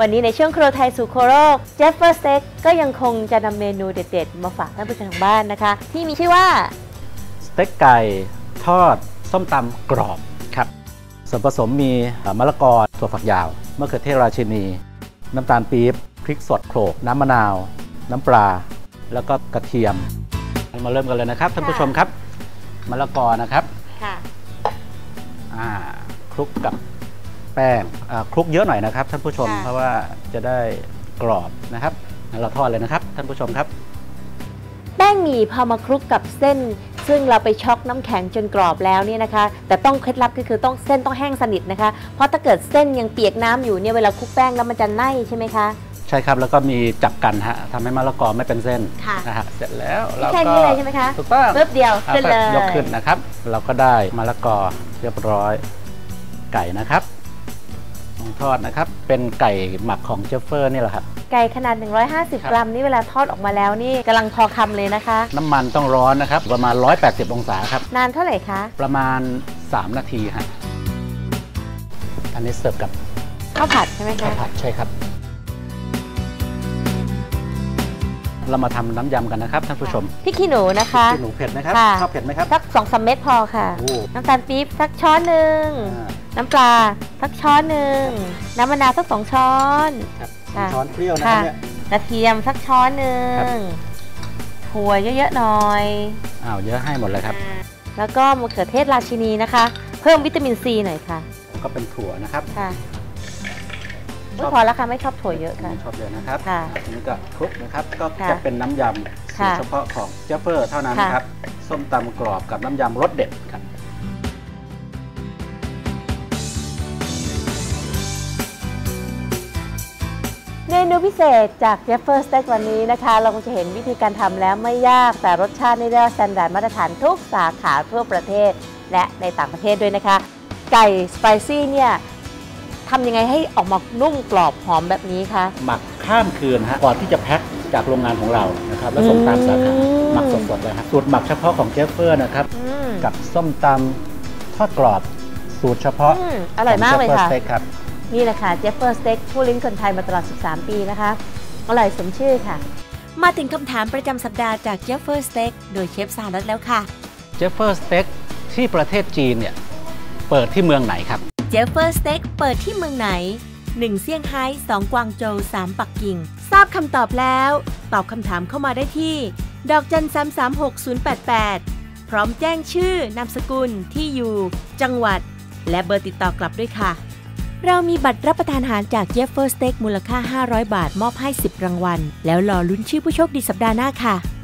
วันนี้ในช่วงครัวไทยสู่โคโรกเจฟเฟอร์สเต็กก็ยังคงจะนำเมนูเด็ดๆ มาฝากท่านผู้ชมทางบ้านนะคะ ที่มีชื่อว่าสเต็กไก่ทอดส้มตำกรอบครับส่วนผสมมีเอ่อมะละกอถั่วฝักยาวมะเขือเทศราชินี น้ำตาลปี๊บพริกสดโขลกน้ำมะนาว น้ำปลา แล้วก็กระเทียม มาเริ่มกันเลยนะครับท่านผู้ชมครับมะละกอนะครับค่ะอ่าคลุกกับ แป้งอ่าคลุกเยอะหน่อยนะครับ ท่านผู้ชมค่ะเพราะว่าจะได้กรอบนะครับงั้นเราทอดเลยนะครับ ท่านผู้ชมครับ แป้งหมี่พอมาคลุกกับเส้น ซึ่งเราไปช็อกน้ำแข็งจนกรอบแล้วเนี่ยนะคะ แต่ต้องเคล็ดลับก็คือต้องเส้นต้องแห้งสนิทนะคะ เพราะถ้าเกิดเส้นยังเปียกน้ำอยู่เนี่ยเวลาคลุกแป้งแล้วมันจะไหม้ใช่ไหมคะใช่ครับแล้วก็มีจับกันฮะทำให้มะละกอไม่เป็นเส้นค่ะนะฮะเสร็จแล้วเราก็แค่นี้เลยใช่ไหมคะถูกต้องปึ๊บเดียวขึ้นเลยยกขึ้นนะครับ เราก็ได้มะละกอเรียบร้อยไก่นะครับล งทอดนะครับ เป็นไก่หมักของเจฟเฟอร์นี่แหละครับ ไก่ขนาด 150 กรัมนี่เวลาทอดออกมาแล้วนี่กำลังพอคำเลยนะคะ น้ำมันต้องร้อนนะครับ ประมาณ 180 องศาครับ นานเท่าไหร่คะ ประมาณ 3 นาทีฮะอันนี้เสิร์ฟกับข้าวผัดใช่ไหมข้าคะวผัดใช่ครับ เรามาทำน้ำยำกันนะครับท่านผู้ชมพี่ขี้หนูนะคะที่หนูเผ็ดไหมครับค่ะชอบเผ็ดไหมครับสักสองสามเม็ดพอค่ะโอ้น้ำตาลปี๊บสักช้อนหนึ่งอ่า น้ำปลาสักช้อนหนึ่งน้ำมะนาวสักสองช้อนครับค่ะช้อนเปรี้ยวนะคค่ะรับเนี่ยกระเทียมสักช้อนหนึ่ครังบถั่วเยอะๆหน่อยอ้าวเยอะให้หมดเลยครับอ่าแล้วก็มะเขือเทศราชินีนะคะ เพิ่มวิตามินซีหน่อยค่ะ ก็เป็นถั่วนะครับค่ะชอบอุ๊ยพอแล้วค่ะไม่ชอบถั่วเยอะค่ะไม่ชอบเลยนะครับค่ะอันนี้ก็คลุกนะครับก็ค่ะจะเป็นน้ำยำสูตค่ะรเฉพาะของเจฟเฟอร์เท่านั้นค่ะครับส้มตำกรอบกับน้ำยำรสเด็ดครับ เมนูพิเศษจากเจฟเฟอร์สเต็กวันนี้นะคะ เราคงจะเห็นวิธีการทำแล้วไม่ยากแต่รสชาตินี่ได้ standard มาตรฐานทุกสาขาทั่วประเทศ และในต่างประเทศด้วยนะคะ ไก่spicy เนี่ยทำยังไงให้ออกมานุ่มกรอบหอมแบบนี้คะหมักข้ามคืนฮะก่อนที่จะแพ็คจากโรงงานของเรานะครับแล้วส่งตามสาขาอืมหมักสดๆเลยครับสูตรหมักเฉพาะของเจฟเฟอร์นะครับอืมกับส้มตำทอดกรอบสูตรเฉพาะอืมอร่อยมากเลยของค่ะ Jeffer Steak ครับนี่แหละค่ะเจฟเฟอร์สเต็กคู่ลิ้นคนไทยมาตลอด 13 ปีนะคะ อร่อยสมชื่อค่ะ มาถึงคำถามประจำสัปดาห์จากเจฟเฟอร์สเต็กโดยเชฟซาลัดแล้วค่ะเจฟเฟอร์สเต็กที่ประเทศจีนเนี่ย เปิดที่เมืองไหนครับเจฟเฟอร์สเต็กเปิดที่เมืองไหน 1 เซี่ยงไฮ้ 2 กวางโจว 3 ปักกิ่ง ทราบคำตอบแล้ว ตอบคำถามเข้ามาได้ที่ ดอกจัน3 3 6 0 8 8 พร้อมแจ้งชื่อนามสกุลที่อยู่ จังหวัด และเบอร์ติดต่อกลับด้วยค่ะ เรามีบัตรรับประทานอาหารจากเจฟเฟอร์สเต็กมูลค่า 500 บาท มอบให้ 10 รางวัล แล้วรอลุ้นชื่อผู้โชคดีสัปดาห์หน้าค่ะ